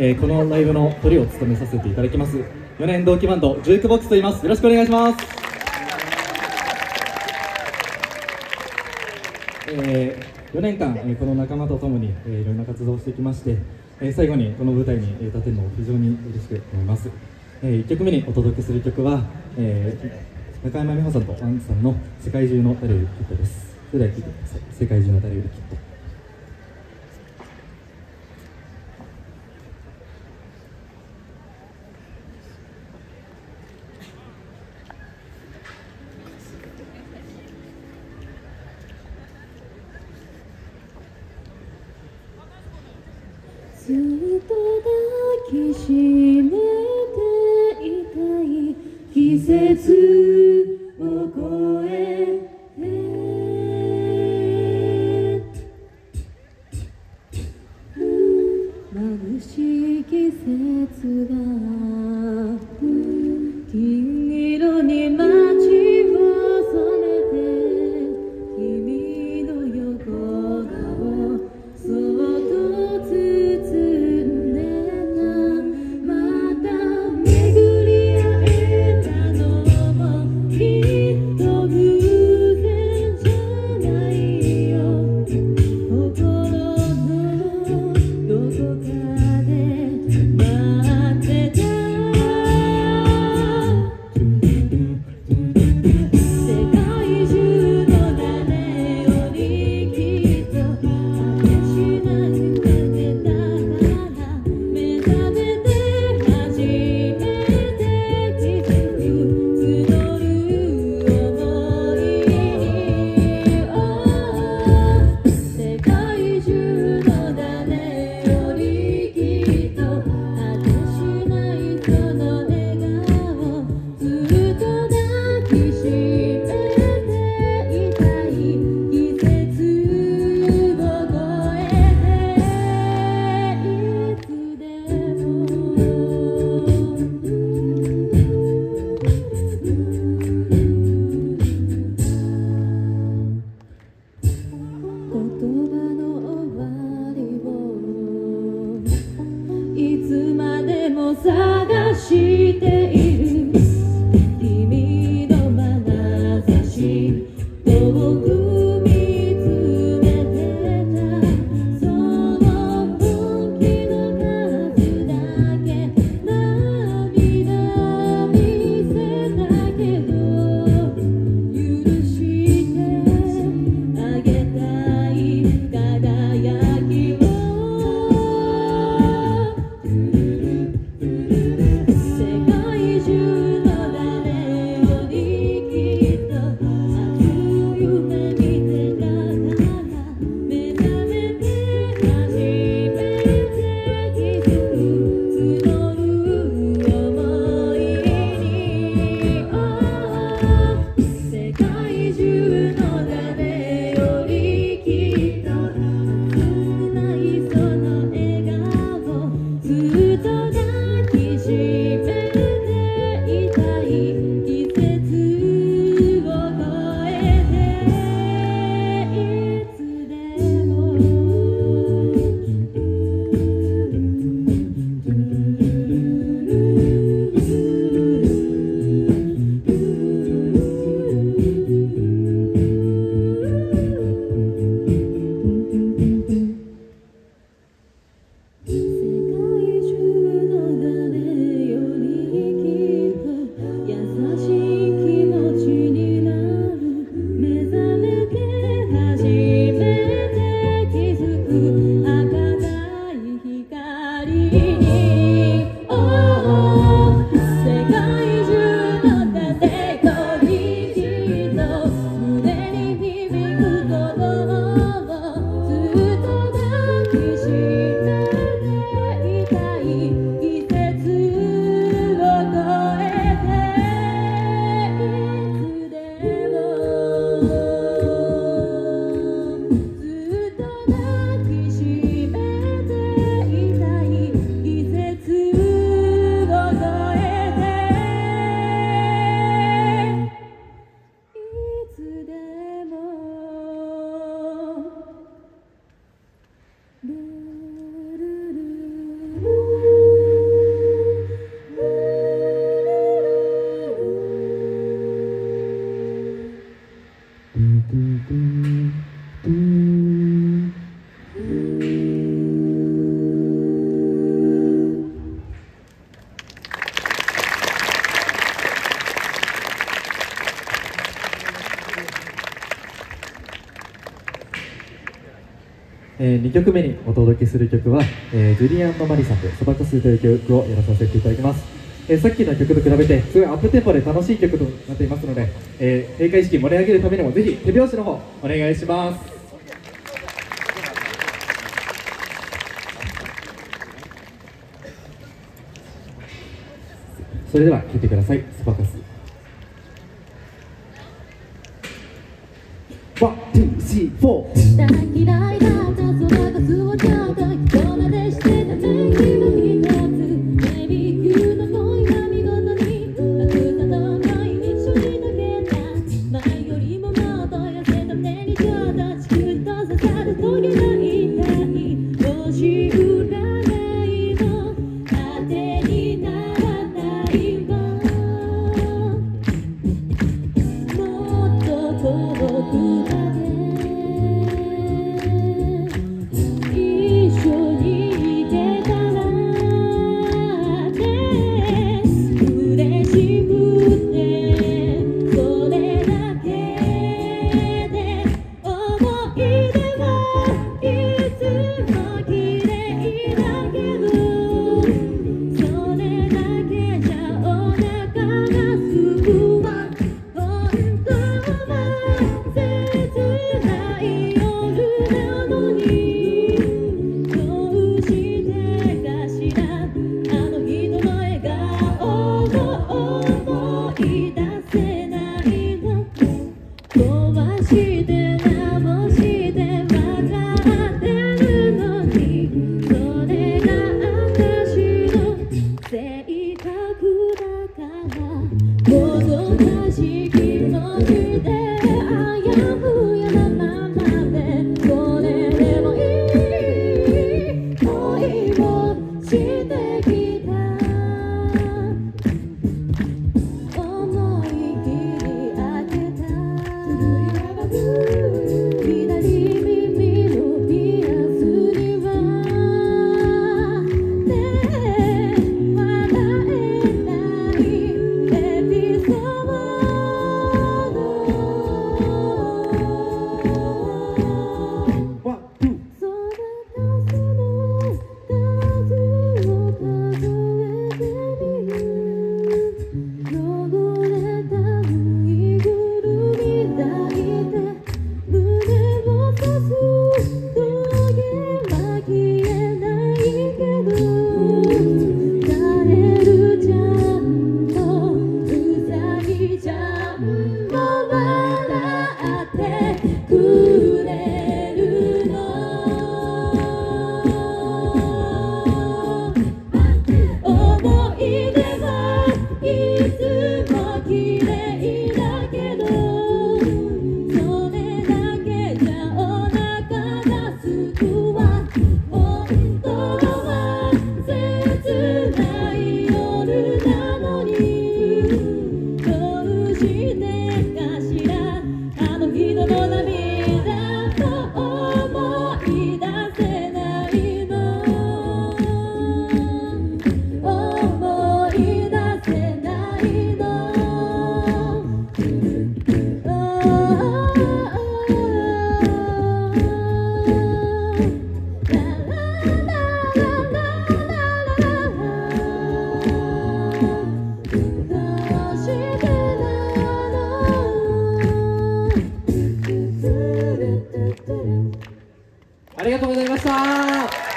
えーこのライブのトリを務めさせていただきます。4年同期バンドジュークボックスと言います。よろしくお願いします。え4年間、えーこの仲間と共に、えーいろんな活動をしてきまして、えー最後にこの舞台にえー立てるのを非常に嬉しく思います、え1曲目にお届けする曲は、えー中山美穂さんとアンさんの「世界中の誰よりきっと」です。それでは聴いてください「世界中の誰よりきっと」ずっと抱きしめていたい季節えー、2曲目にお届けする曲は、えー、ジュリアン・マリさんで「そばかす」という曲をやらさせていただきます。えー、さっきの曲と比べてすごいアップテンポで楽しい曲となっていますので、えー、閉会式盛り上げるためにもぜひ手拍子の方お願いします。それでは聴いてください。スパカス。ワン・ツー・シー・フォー。とうございました。